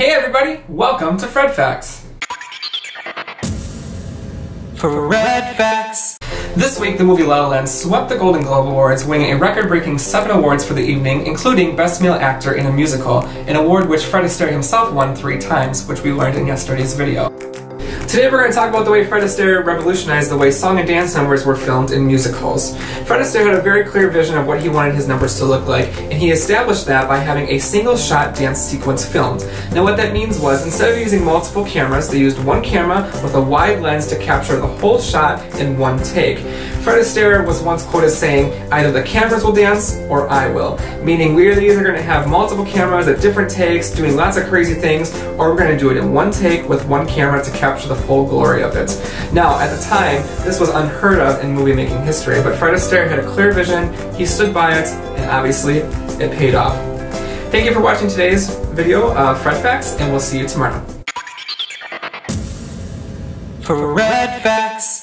Hey everybody, welcome to Fred Facts. Fred Facts. This week, the movie La La Land swept the Golden Globe Awards, winning a record-breaking seven awards for the evening, including Best Male Actor in a Musical, an award which Fred Astaire himself won three times, which we learned in yesterday's video. Today we're going to talk about the way Fred Astaire revolutionized the way song and dance numbers were filmed in musicals. Fred Astaire had a very clear vision of what he wanted his numbers to look like, and he established that by having a single shot dance sequence filmed. Now what that means was, instead of using multiple cameras, they used one camera with a wide lens to capture the whole shot in one take. Fred Astaire was once quoted saying, either the cameras will dance or I will, meaning we're either going to have multiple cameras at different takes doing lots of crazy things, or we're going to do it in one take with one camera to capture the full glory of it. Now, at the time, this was unheard of in movie making history, but Fred Astaire had a clear vision, he stood by it, and obviously, it paid off. Thank you for watching today's video of Fred Facts, and we'll see you tomorrow. For Fred Facts.